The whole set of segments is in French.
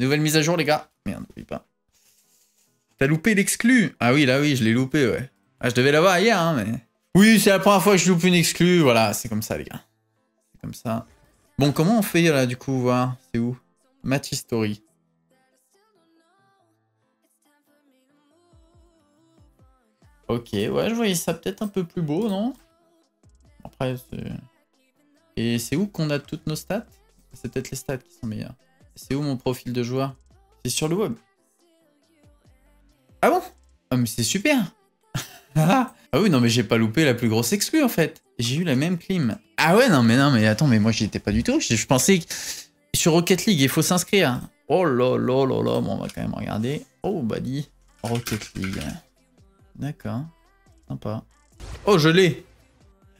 Nouvelle mise à jour, les gars. Merde, oublie pas. T'as loupé l'exclu Ah oui, là oui, je l'ai loupé, ouais. Ah, je devais l'avoir hier, hein, mais... Oui, c'est la première fois que je loupe une exclu, voilà, c'est comme ça, les gars. C'est comme ça. Bon, comment on fait, là, du coup, voir C'est où? Match History. Ok, ouais, je voyais ça peut-être un peu plus beau, non? Après, c'est... Et c'est où qu'on a toutes nos stats? C'est peut-être les stats qui sont meilleures. C'est où mon profil de joueur? C'est sur le web. Ah bon? Ah mais c'est super Ah oui, non mais j'ai pas loupé la plus grosse exclue en fait. J'ai eu la même clim. Ah ouais, non mais non mais attends, mais moi j'y étais pas du tout. Je, pensais que sur Rocket League, il faut s'inscrire. Oh là là là là, bon on va quand même regarder. Oh bah dit Rocket League. D'accord. Sympa. Oh, je l'ai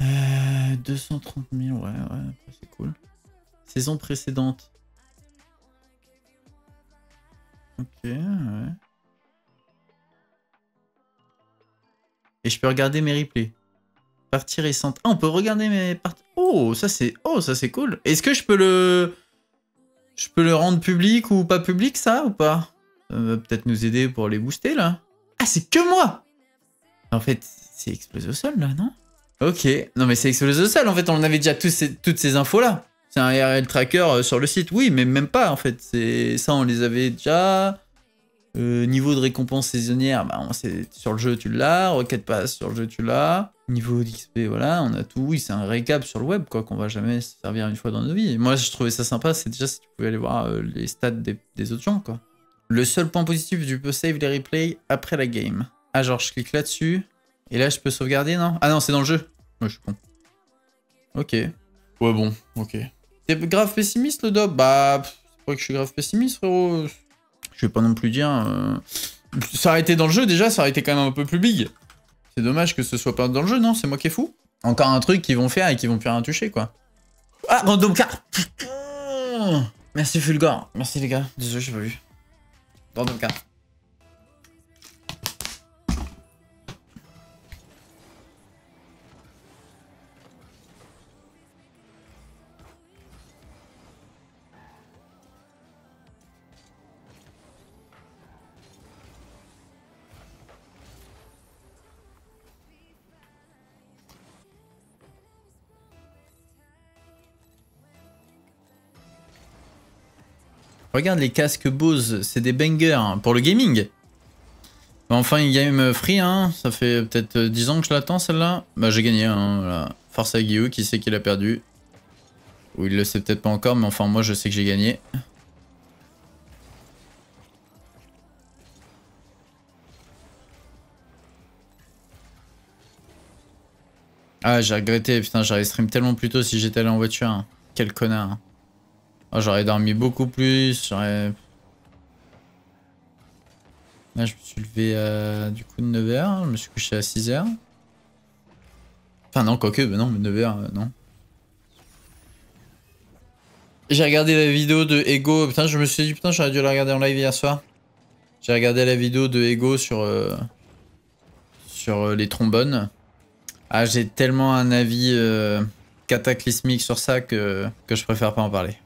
euh, 230 000, ouais, ouais, c'est cool. Saison précédente. Ok, ouais. Et je peux regarder mes replays. Partie récente. Ah, on peut regarder mes parties. Oh, ça c'est oh, ça c'est cool. Est-ce que je peux le je peux le rendre public ou pas public ça ou pas? Ça va peut-être nous aider pour les booster là. Ah, c'est que moi. En fait, c'est explosé au sol là, non? Ok. Non mais c'est explosé au sol. En fait, on avait déjà toutes ces infos là. C'est un RL tracker euh, sur le site. Oui, mais même pas en fait. C'est ça, on les avait déjà. Euh, niveau de récompense saisonnière, bah, sur le jeu tu l'as, Rocket Pass sur le jeu tu l'as, niveau d'XP, voilà, on a tout, oui, c'est un récap sur le web, quoi, qu'on va jamais se servir une fois dans nos vies. moi, je trouvais ça sympa, c'est déjà si tu pouvais aller voir euh, les stats des, autres gens, quoi. Le seul point positif, tu peux save les replays après la game. Ah, genre, je clique là-dessus, et là, je peux sauvegarder, non? Ah non, c'est dans le jeu. Ouais, je suis con. Ok. Ouais, bon, ok. T'es grave pessimiste, le dob Bah, c'est que je suis grave pessimiste, frérot. Je vais pas non plus dire... Euh, ça aurait été dans le jeu déjà, ça aurait été quand même un peu plus big. C'est dommage que ce soit pas dans le jeu, non? C'est moi qui est fou. Encore un truc qu'ils vont faire et qu'ils vont plus rien toucher, quoi. Ah, random car Merci Fulgor. Merci les gars. Désolé, j'ai pas vu. Random car. Regarde les casques Bose, c'est des bangers hein, pour le gaming. Enfin, une game free, hein. ça fait peut-être 10 ans que je l'attends celle-là. Bah j'ai gagné, hein, voilà. Force à Guillaume, qui sait qu'il a perdu. Ou il le sait peut-être pas encore, mais enfin moi je sais que j'ai gagné. Ah j'ai regretté, putain j'aurais stream tellement plus tôt si j'étais allé en voiture. Hein. Quel connard. Oh, j'aurais dormi beaucoup plus, j'aurais... Là, je me suis levé euh, du coup de 9h, je me suis couché à 6h. Enfin non, quoique, bah non, 9h, euh, non. J'ai regardé la vidéo de Ego, putain, je me suis dit, putain, j'aurais dû la regarder en live hier soir. J'ai regardé la vidéo de Ego sur, euh, sur les trombones. Ah, j'ai tellement un avis cataclysmique sur ça que, que je préfère pas en parler.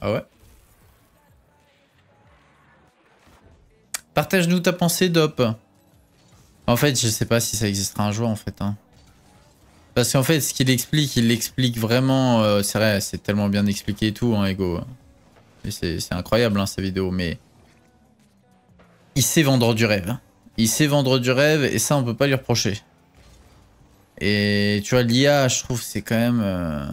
Ah ouais Partage-nous ta pensée, Dop. En fait, je sais pas si ça existera un jour, en fait. Hein. Parce qu'en fait, ce qu'il explique, il l'explique vraiment... Euh, c'est vrai, c'est tellement bien expliqué et tout, hein, Ego. C'est incroyable, hein, sa vidéo, mais... Il sait vendre du rêve. Il sait vendre du rêve, et ça, on peut pas lui reprocher. Et tu vois, l'IA, je trouve, c'est quand même... Euh,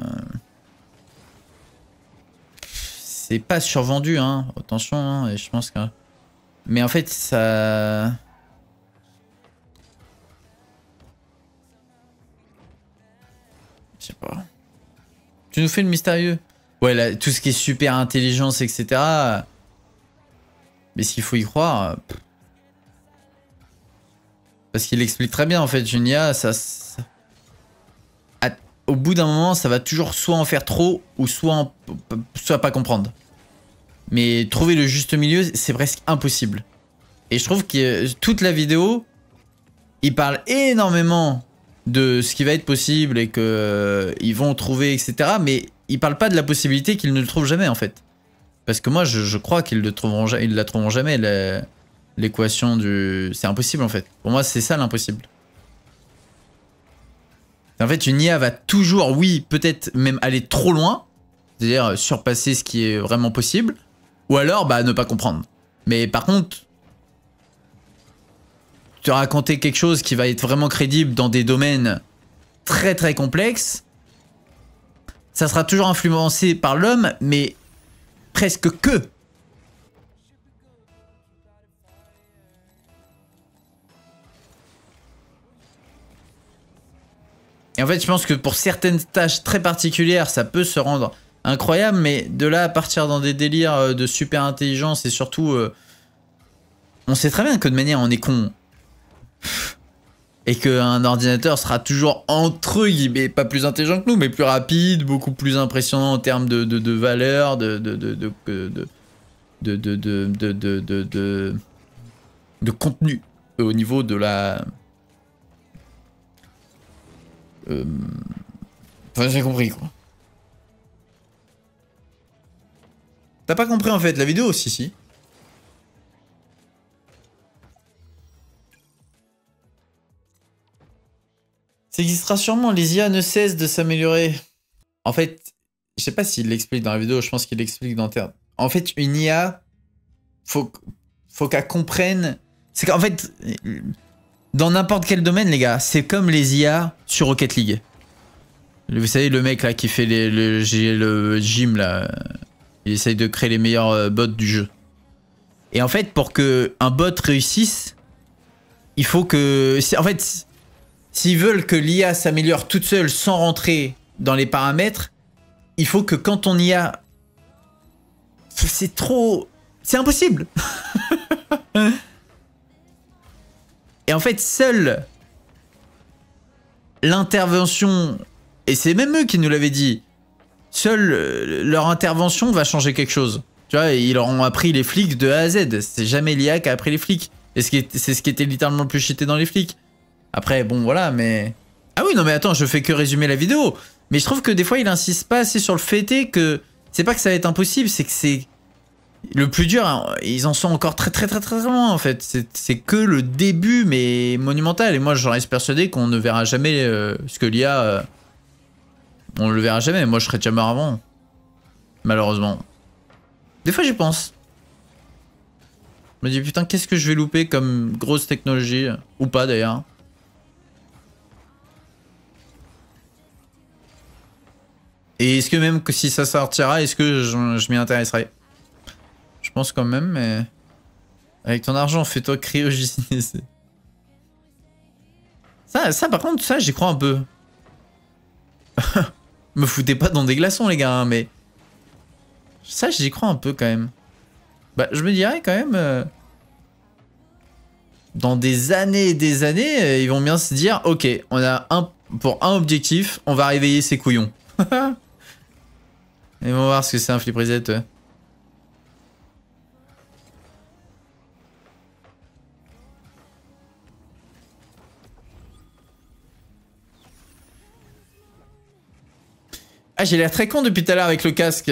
c'est pas survendu, hein. Attention, hein, et je pense que... Mais en fait, ça... Je sais pas. Tu nous fais le mystérieux Ouais, là, tout ce qui est super intelligence, etc. Mais s'il faut y croire... Parce qu'il explique très bien, en fait, Junia, ça... au bout d'un moment, ça va toujours soit en faire trop ou soit, soit pas comprendre. Mais trouver le juste milieu, c'est presque impossible. Et je trouve que toute la vidéo, il parle énormément de ce qui va être possible et que euh, vont trouver, etc. Mais ils parlent pas de la possibilité qu'ils ne le trouvent jamais en fait. Parce que moi, je, crois qu'ils ne trouveront, ils la trouveront jamais l'équation du. C'est impossible en fait. Pour moi, c'est ça l'impossible. En fait, une IA va toujours, oui, peut-être même aller trop loin, c'est-à-dire surpasser ce qui est vraiment possible, ou alors bah ne pas comprendre. Mais par contre, te raconter quelque chose qui va être vraiment crédible dans des domaines très très complexes, ça sera toujours influencé par l'homme, mais presque que. Et en fait, je pense que pour certaines tâches très particulières, ça peut se rendre incroyable, mais de là à partir dans des délires de super intelligence et surtout, on sait très bien que de manière on est con. Et qu'un ordinateur sera toujours entre guillemets, pas plus intelligent que nous, mais plus rapide, beaucoup plus impressionnant en termes de, de, de valeur, de, de, de, de contenu au niveau de la Enfin, j'ai compris quoi. T'as pas compris en fait la vidéo Si, si. Ça existera sûrement, les IA ne cessent de s'améliorer. En fait, je sais pas s'il l'explique dans la vidéo, je pense qu'il l'explique dans Terre. En fait, une IA, faut, faut qu'elle comprenne. C'est qu'en fait, dans n'importe quel domaine, les gars, c'est comme les IA sur Rocket League. Vous savez, le mec là qui fait le, le gym là, il essaye de créer les meilleurs euh, bots du jeu. Et en fait, pour que un bot réussisse, il faut que. En fait, S'ils veulent que l'IA s'améliore toute seule sans rentrer dans les paramètres, il faut que quand on y a... C'est trop... C'est impossible Et en fait, seule l'intervention, et c'est même eux qui nous l'avaient dit, seule euh, leur intervention va changer quelque chose. Tu vois, ils leur ont appris les flics de A à Z. C'est jamais l'IA qui a appris les flics. Et c'est ce qui était littéralement le plus cheaté dans les flics. Après, bon, voilà, mais... Ah oui, non, mais attends, je fais que résumer la vidéo. Mais je trouve que des fois, il insiste pas assez sur le fait que... C'est pas que ça va être impossible, c'est que c'est... Le plus dur, hein, ils en sont encore très très très très loin en fait. C'est que le début, mais monumental. Et moi, j'en reste persuadé qu'on ne verra jamais euh, ce que l'IA... Euh, on le verra jamais. Moi, je serais déjà mort avant. Malheureusement. Des fois, j'y pense. Je me dis, putain, qu'est-ce que je vais louper comme grosse technologie Ou pas, d'ailleurs. Et est-ce que même si ça sortira, est-ce que je, m'y intéresserai? Je pense quand même, mais... Avec ton argent, fais-toi cryogéniser. Ça, ça, par contre, ça, j'y crois un peu. Me foutez pas dans des glaçons, les gars, hein, mais... Ça, j'y crois un peu, quand même. Bah, je me dirais, quand même... Euh, dans des années et des années, euh, ils vont bien se dire, ok, on a un... Pour un objectif, on va réveiller ces couillons. Et on va voir ce que c'est un flip reset. Ah, j'ai l'air très con depuis tout à l'heure avec le casque.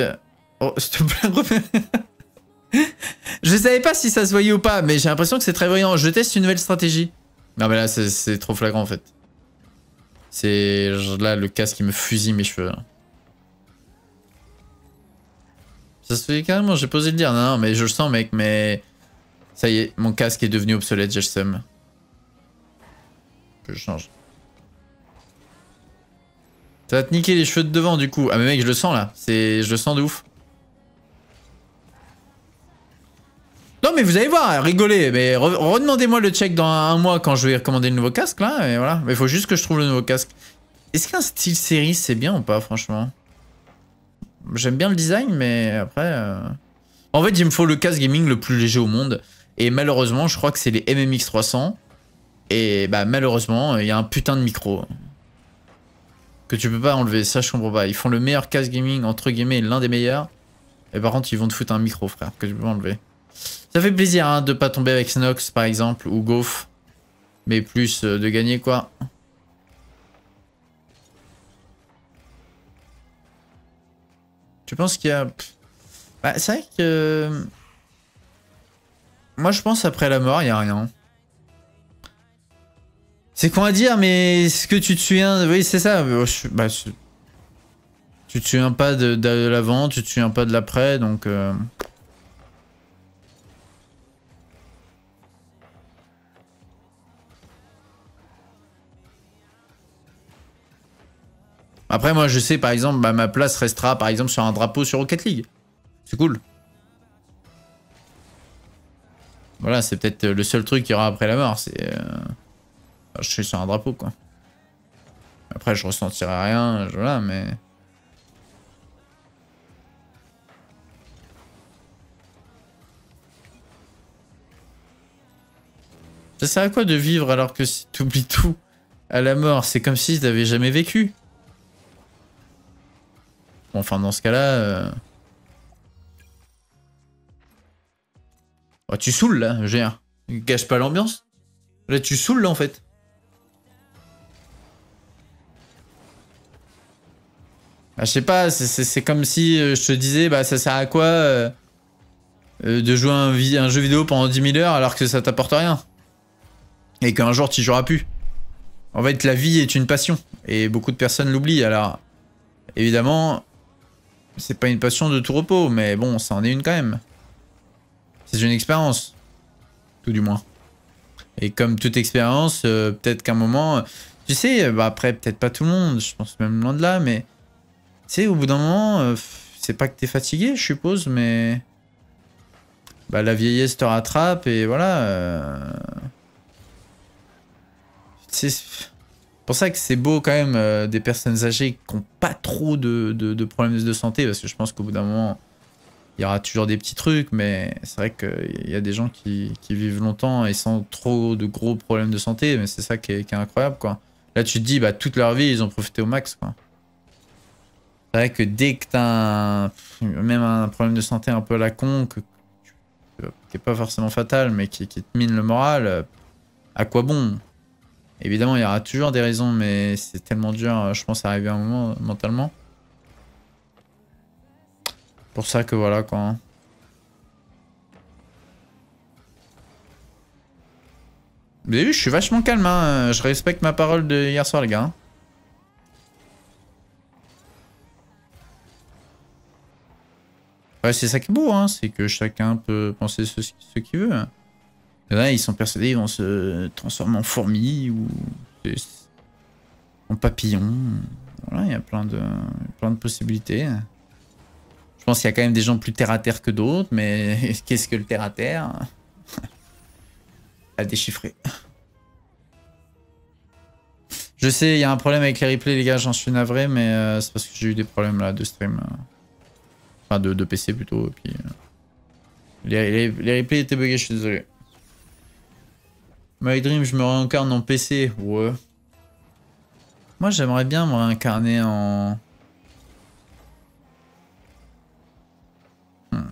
Oh, s'il te plaît, Je savais pas si ça se voyait ou pas, mais j'ai l'impression que c'est très brillant. Je teste une nouvelle stratégie. Non, mais là, c'est trop flagrant en fait. C'est là le casque qui me fusille mes cheveux. Ça se fait carrément, j'ai posé le dire. Non, non, mais je le sens, mec, mais... Ça y est, mon casque est devenu obsolète, j'ai le seum. Je change. Ça va te niquer les cheveux de devant, du coup. Ah, mais mec, je le sens, là. C'est... Je le sens de ouf. Non, mais vous allez voir, rigolez. Mais redemandez-moi le check dans un mois quand je vais recommander le nouveau casque, là. Et voilà. Mais il faut juste que je trouve le nouveau casque. Est-ce qu'un style série, c'est bien ou pas, franchement? J'aime bien le design, mais après... Euh, en fait, il me faut le casque gaming le plus léger au monde. Et malheureusement, je crois que c'est les MMX 300. Et bah malheureusement, il y a un putain de micro que tu peux pas enlever. Ça, je comprends pas. Ils font le meilleur casse gaming, entre guillemets, l'un des meilleurs. Et par contre, ils vont te foutre un micro, frère, que tu peux pas enlever. Ça fait plaisir hein, de pas tomber avec Snox, par exemple, ou Goff. Mais plus euh, de gagner, quoi. Tu penses qu'il y a... Bah, c'est vrai que... Moi, je pense après la mort, il n'y a rien. C'est quoi à dire, mais est-ce que tu te souviens... Oui, c'est ça. Bah, tu te souviens pas de, l'avant, tu te souviens pas de l'après, donc... Euh. Après, moi, je sais, par exemple, bah, ma place restera, par exemple, sur un drapeau sur Rocket League. C'est cool. Voilà, c'est peut-être le seul truc qu'il y aura après la mort, c'est... Euh, je suis sur un drapeau, quoi. Après, je ressentirai rien, voilà, mais... Ça sert à quoi de vivre alors que si t'oublies tout à la mort? C'est comme si t'avais jamais vécu. Bon, enfin, dans ce cas-là... Euh... Oh, tu saoules, là, j'ai Gâche pas l'ambiance. Là, tu saoules, là, en fait. Bah, je sais pas, c'est comme si euh, je te disais, bah, ça sert à quoi euh, euh, de jouer un, un, jeu vidéo pendant 10 000 heures alors que ça t'apporte rien? Et qu'un jour tu joueras plus. En fait, la vie est une passion et beaucoup de personnes l'oublient. Alors, évidemment, c'est pas une passion de tout repos, mais bon, ça en est une quand même. C'est une expérience, tout du moins. Et comme toute expérience, peut-être qu'un moment, tu sais, bah après, peut-être pas tout le monde, je pense même loin de là, mais sais, au bout d'un moment, euh, c'est pas que t'es fatigué, je suppose, mais bah la vieillesse te rattrape et voilà. Euh, c'est pour ça que c'est beau quand même euh, des personnes âgées qui n'ont pas trop de, problèmes de santé, parce que je pense qu'au bout d'un moment, il y aura toujours des petits trucs, mais c'est vrai qu'il y a des gens qui, vivent longtemps et sans trop de gros problèmes de santé, mais c'est ça qui est, incroyable, quoi. Là, tu te dis, bah, toute leur vie, ils ont profité au max, quoi. C'est vrai que dès que t'as même un problème de santé un peu à la con, que, qui n'est pas forcément fatal, mais qui, te mine le moral, euh, à quoi bon? Évidemment, il y aura toujours des raisons, mais c'est tellement dur, euh, je pense, à arriver à un moment mentalement. Pour ça que voilà, quoi. Vous avez vu, je suis vachement calme, hein. Je respecte ma parole de hier soir, les gars. C'est ça qui est beau, hein. C'est que chacun peut penser ce, qu'il veut. Là, ils sont persuadés qu'ils vont se transformer en fourmis ou en papillons. Voilà, il y a plein de, plein de possibilités. Je pense qu'il y a quand même des gens plus terre à terre que d'autres, mais qu'est-ce que le terre à terre? À déchiffrer. Je sais, il y a un problème avec les replays, les gars, j'en suis navré, mais euh, c'est parce que j'ai eu des problèmes là de stream. De, PC plutôt. Et puis, euh, les, les, les replays étaient buggés, je suis désolé. My Dream, je me réincarne en PC. Ouais. Moi, j'aimerais bien me réincarner en... Hmm.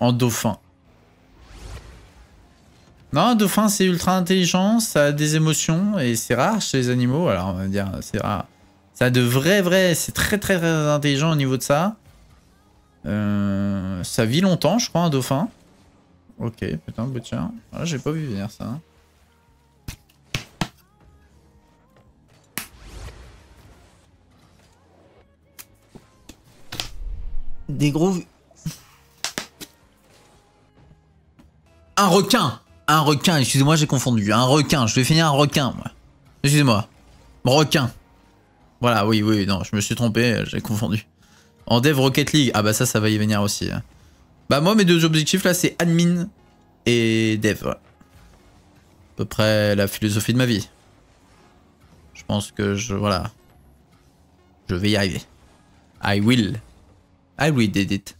En dauphin. Non, un dauphin, c'est ultra intelligent, ça a des émotions, et c'est rare chez les animaux, alors on va dire, c'est rare. Ça a de vrais, vrais, c'est très, très, très intelligent au niveau de ça. Euh, ça vit longtemps, je crois, un dauphin. Ok, putain, tiens. Ah, j'ai pas vu venir ça. Des gros... Un requin Un requin, excusez-moi, j'ai confondu. Un requin, je vais finir un requin, moi. Excusez-moi. Requin. Voilà, oui, oui, non, je me suis trompé, j'ai confondu. En dev Rocket League, ah bah ça, ça va y venir aussi. Hein. Bah moi, mes deux objectifs là, c'est admin et dev. À peu près la philosophie de ma vie. Je pense que je, voilà. Je vais y arriver. I will. I will did it.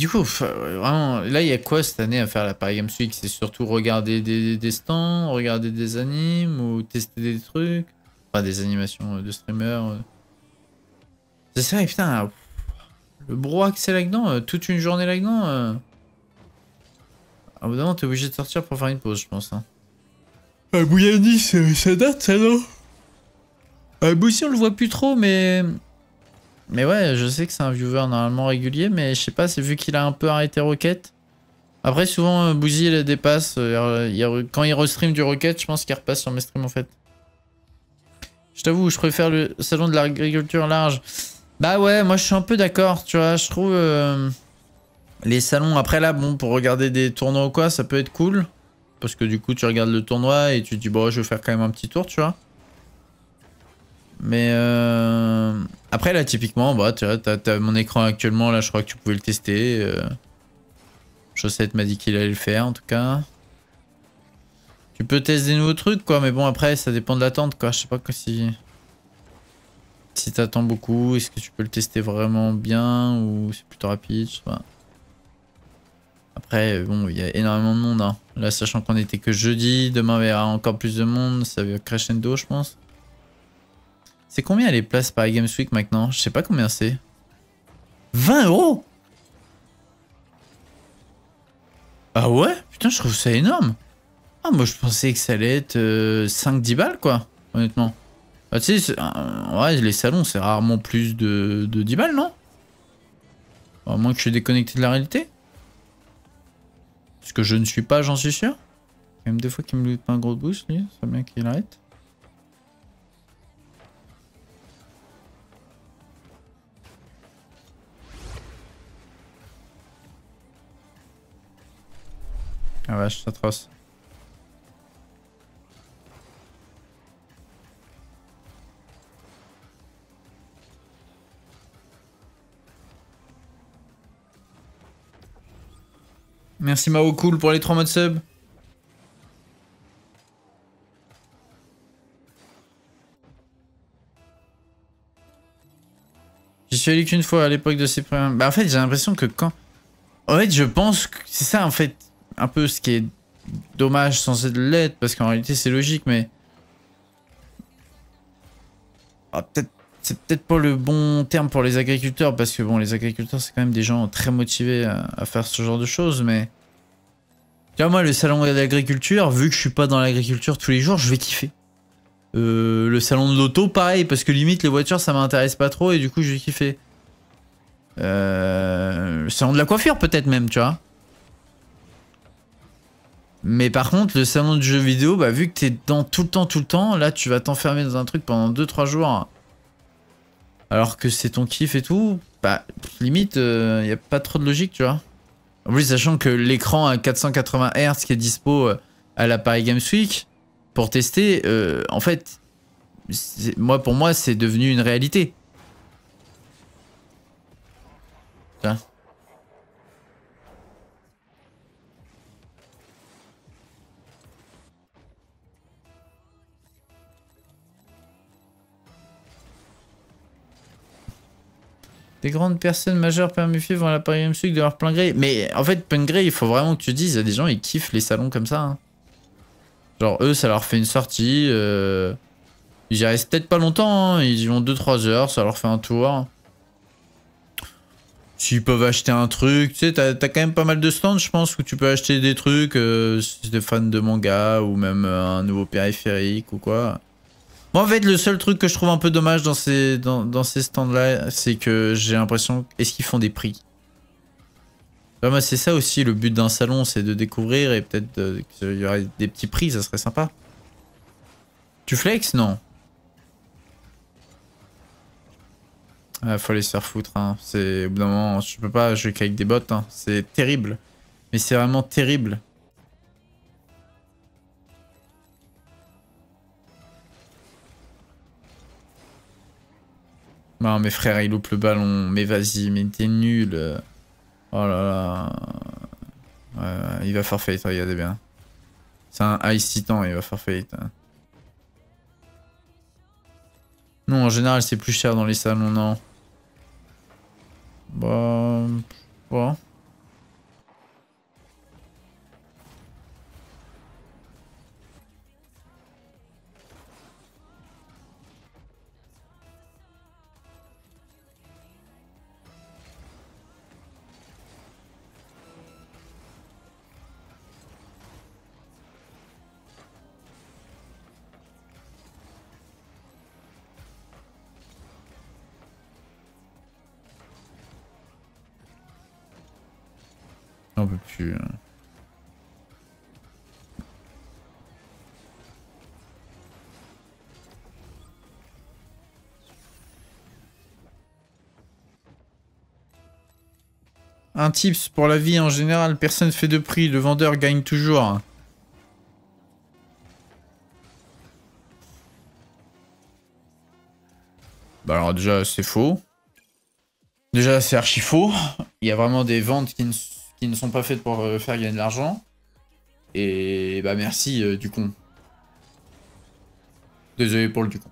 Du coup, vraiment, là, il y a quoi cette année à faire la Paris Games Week? C'est surtout regarder des, stands, regarder des animes ou tester des trucs? Enfin, des animations de streamers. C'est ça, putain, Le brouhaha que c'est là-dedans, euh, toute une journée là-dedans. Euh... Ah, bout d'un t'es obligé de sortir pour faire une pause, je pense. Hein. Bouyani, ça date, ça, non? Boussi, on le voit plus trop, mais... Mais ouais, je sais que c'est un viewer normalement régulier, mais je sais pas, c'est vu qu'il a un peu arrêté Rocket. Après, souvent, euh, Bouzy, il dépasse. Euh, quand il restream du Rocket, je pense qu'il repasse sur mes streams, en fait. Je t'avoue, je préfère le salon de l'agriculture large. Bah ouais, moi je suis un peu d'accord, tu vois, je trouve euh, les salons, après là, bon, pour regarder des tournois ou quoi, ça peut être cool. Parce que du coup, tu regardes le tournoi et tu te dis, bon, je vais faire quand même un petit tour, tu vois. Mais euh... après là, typiquement, bah, tu vois, t'as mon écran actuellement, là, je crois que tu pouvais le tester. Euh... Chaussette m'a dit qu'il allait le faire, en tout cas. Tu peux tester des nouveaux trucs, quoi, mais bon, après, ça dépend de l'attente, quoi. Je sais pas quoi si... Si t'attends beaucoup, est-ce que tu peux le tester vraiment bien ou c'est plutôt rapide je sais pas. Après, bon, il y a énormément de monde. Hein. Là, sachant qu'on était que jeudi, demain il y aura encore plus de monde, ça va crescendo, je pense. C'est combien les places par Games Week maintenant Je sais pas combien c'est. 20 euros Ah ouais Putain, je trouve ça énorme. Ah, moi je pensais que ça allait être 5-10 euh, balles, quoi, honnêtement. Bah, tu sais, ouais, les salons, c'est rarement plus de, de 10 balles, non À moins que je suis déconnecté de la réalité. Parce que je ne suis pas, j'en suis sûr. Même des fois qu'il me pas un gros boost, lui. C'est bien qu'il arrête. C'est atroce. Merci Mao Cool pour les 3 modes sub. J'y suis allé qu'une fois à l'époque de ces premiers... Bah en fait j'ai l'impression que quand... En fait je pense que c'est ça en fait un peu ce qui est dommage sans être l'être parce qu'en réalité c'est logique mais... Ah, c'est peut-être pas le bon terme pour les agriculteurs, parce que bon, les agriculteurs, c'est quand même des gens très motivés à, faire ce genre de choses, mais... Tu vois, moi, le salon de l'agriculture, vu que je suis pas dans l'agriculture tous les jours, je vais kiffer. Euh, le salon de l'auto, pareil, parce que limite, les voitures, ça m'intéresse pas trop, et du coup, je vais kiffer. Euh, le salon de la coiffure, peut-être même, tu vois. Mais par contre, le salon du jeu vidéo, bah, vu que t'es dans tout le temps, tout le temps, là, tu vas t'enfermer dans un truc pendant 2-3 jours alors que c'est ton kiff et tout, bah limite, il euh, n'y a pas trop de logique, tu vois. En plus, sachant que l'écran à 480 Hz qui est dispo euh, à l'appareil Week pour tester, euh, en fait, moi pour moi, c'est devenu une réalité. Des grandes personnes majeures permuffées vont à l'appareil M-Suc de leur plein gré. Mais en fait, plein gré, il faut vraiment que tu dises, il y a des gens, ils kiffent les salons comme ça. Hein. Genre, eux, ça leur fait une sortie. Euh... Ils y restent peut-être pas longtemps, hein. ils y vont 2-3 heures, ça leur fait un tour. S'ils peuvent acheter un truc, tu sais, t'as as quand même pas mal de stands, je pense, où tu peux acheter des trucs, euh, si t'es fan de manga, ou même euh, un nouveau périphérique ou quoi. Moi, en fait, le seul truc que je trouve un peu dommage dans ces, dans, ces stands-là, c'est que j'ai l'impression... Est-ce qu'ils font des prix? Moi, c'est ça aussi le but d'un salon, c'est de découvrir et peut-être qu'il y aurait des petits prix, ça serait sympa. Tu flex? Non. Ah, faut aller se faire foutre. Hein. C'est au bout d'un moment, je peux pas jouer qu'avec des bots. Hein. C'est terrible. Mais c'est vraiment terrible. Non, mais frère, il loupe le ballon. Mais vas-y, mais t'es nul. Oh là là. il va forfait, regardez bien. C'est un Ice Titan, il va forfait. Non, en général, c'est plus cher dans les salons, non. Bah... Bon. Hein. Un tips pour la vie en général, personne fait de prix, le vendeur gagne toujours. Bah alors déjà c'est faux. Déjà c'est archi faux. Il y a vraiment des ventes qui ne, qui ne sont pas faites pour euh, faire gagner de l'argent. Et bah merci euh, du con. Désolé pour le du con.